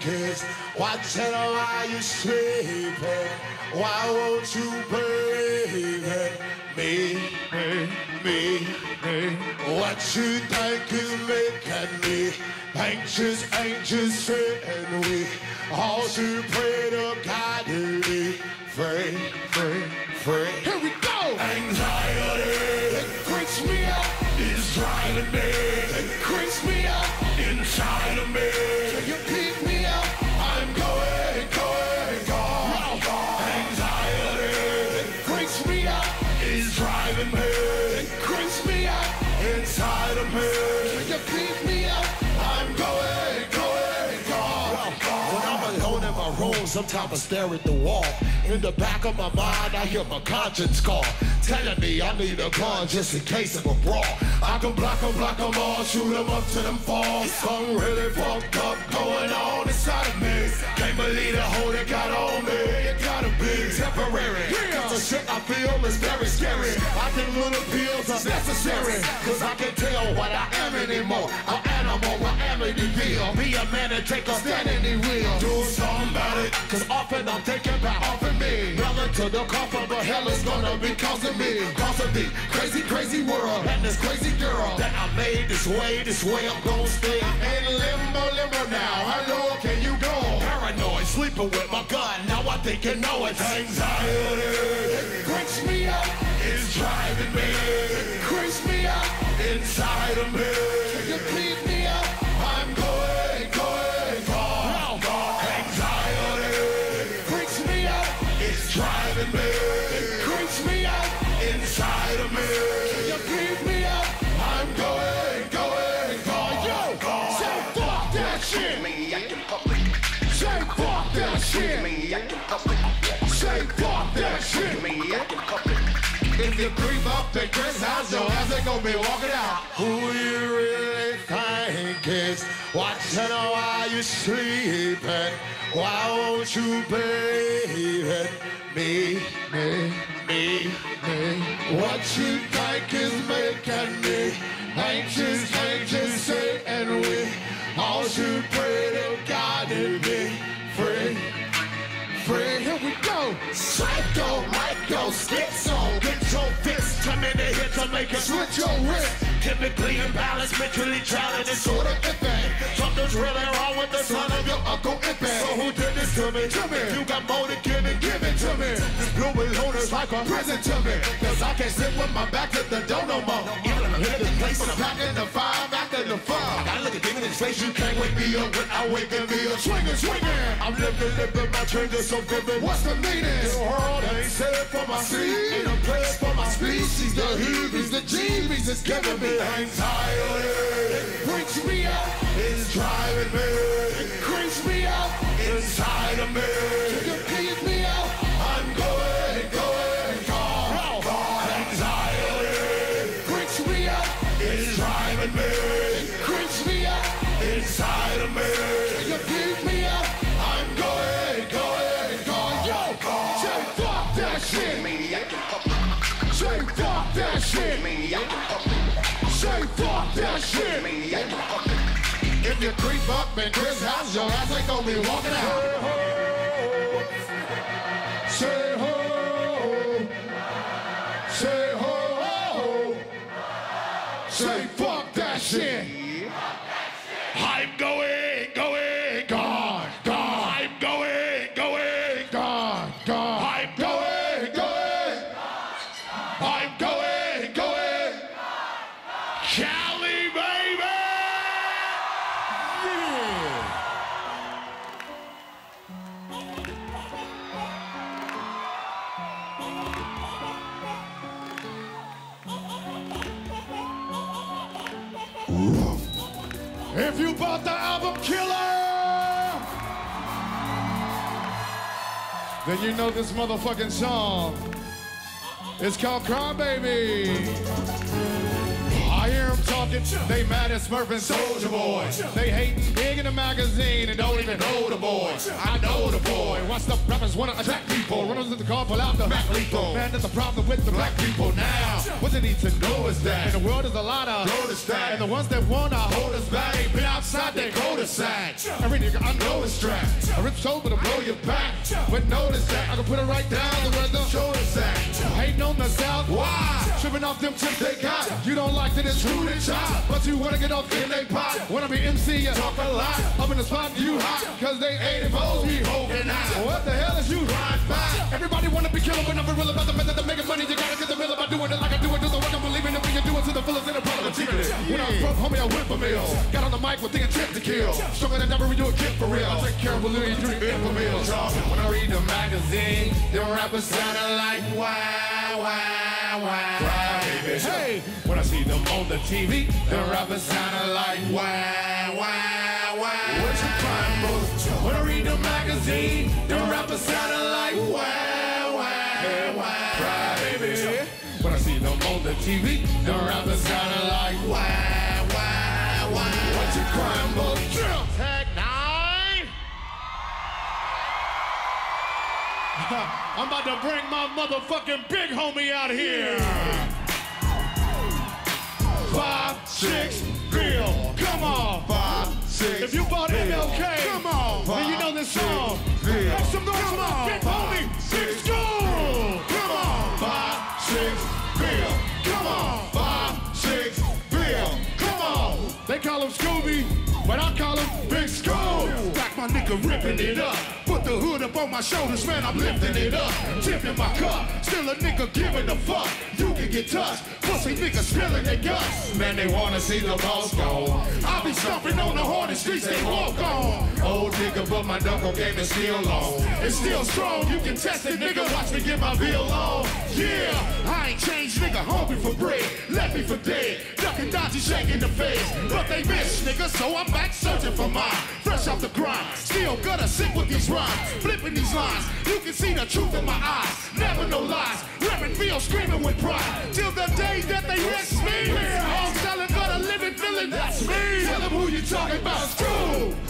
kids watching while you sleeping. Why won't you believe it? Me, me, me, me. What you think is making me anxious, anxious, and weak? All should pray to God to be free. In my room, sometimes I stare at the wall. In the back of my mind, I hear my conscience call. Telling me I need a gun just in case of a brawl. I can block 'em, block 'em all, shoot 'em up to them fall. Something really fucked up going on inside of me. Can't believe the hold it got on me. It gotta be temporary. Cause the shit I feel is very scary. I think little pills are necessary. Cause I can tell what I am anymore. An animal, what am in the real. Be a man and take a stand in the wheel. Do something about it. Cause often I'm thinking about offing me. Belling to the coffin, but hell is gonna be causing me. Causing me crazy, crazy world. And this crazy girl that I made this way, this way I'm gonna stay. I'm in limbo, limbo now. How low can you go? Paranoid, sleeping with my gun. Now I think you know it's anxiety. It freaks me out. It's driving me me Creeps me out. inside of me. You keep If you creep up Chris' house, your ass ain't gonna be walking out. Who you really think is watching while you sleeping? Why won't you believe it? Me, me, me, me. What you think is making me anxious, anxious, say, and we all should pray to God to be free, free. Here we go. Psycho, Michael, schizo, get your fist, come in hit to make it Switch your wrist. Typically imbalanced, mentally challenged, and sort of iffy. Something's really wrong with the son of your uncle Ippy. So who did this to me? To me. You got more to give me, give it to me. Blue balloon is like a Prison to me. Cause I can't sit with my back to the door no more. Even if I hit the place, I'm back in the five, Face, you can't wake me up without waking me up. Swinging, swinging. I'm living, living, my changes so vivid. What's the meaning? The world ain't set for my See? Ain't a place for my Species, the heebies, the jeebies, it's giving me Anxiety It freaks me out. is driving me It Creeps me out. inside of me. You Say fuck that shit. If you creep up in Chris' house, your ass ain't gonna be walking out. If you bought the album Killer, then you know this motherfucking song. It's called Cry Baby. I hear him talking. They mad at Smurf and Soulja Boy. They hating big in the magazine and don't even know the boy. I know the boy. Watch the rappers wanna attack people. Runners in the car, pull out the Mac lethal. Man, that's a problem with the black people now. What they need to know is that in the world there's a lot of Notice that. and the ones that wanna hold us back ain't been outside their cul-de-sac. Every nigga I know is strapped. I rip shoulder to blow your back. But notice that I can put it right down to where the shoulders at. Hating on the south. Why? Tripping off them chips they got. You don't like that it's true to chop. But you wanna get off in they pot. Wanna be MC, you talk a lot. Up in the spot, you hot. Cause they 80 foes, we holding out. What the hell is you ride by? Everybody wanna be killer, but never real about the method of making money. When I was broke, homie, I whip a mill. Got on the mic with the intent to kill. Stronger than ever, we do a kick for real. I take care of Louis, drink Enfamil. When I read the magazine, them rappers sounding like wow, wow, wow. baby. Hey, when I see them on the TV, them rappers sounding like wow, wow, wow. What you crying for? When I read the magazine, them rappers sounding like wow, wow, wow. Cry, baby. When I see them on the TV, them rappers sounding like wow, wow. What you crying for? Tech N9ne. I'm about to bring my motherfucking big homie out here. Five, six, Bill. Come on. Five, six. If you bought MLK, Come on. then you know this song. Bill. Make some noise for my big homie, Big Scoob. Come on. Five, six, Bill. Come on. Call him Scooby, but I call him Big Scoob. Back my nigga ripping it up. Put the hood up on my shoulders, man, I'm lifting it up. Tipping my cup, still a nigga giving a fuck. You can get touched, pussy niggas spilling their guts. Man, they wanna see the boss go. I be stomping on the hardest streets they walk on. Old nigga, but my knuckle game is still on. It's still strong, you can test it, nigga. Watch me get my bill on. Yeah, I ain't changed, nigga, hungry for bread. Left me for dead. Shaking the face. But they miss, nigga, so I'm back searching for mine. Fresh off the grind, still gonna sit with these rhymes. Flipping these lines, you can see the truth in my eyes. Never no lies, rapping feel screaming with pride. Till the day that they rest me. I'm selling, but a living feeling, that's me. Tell them who you talking about.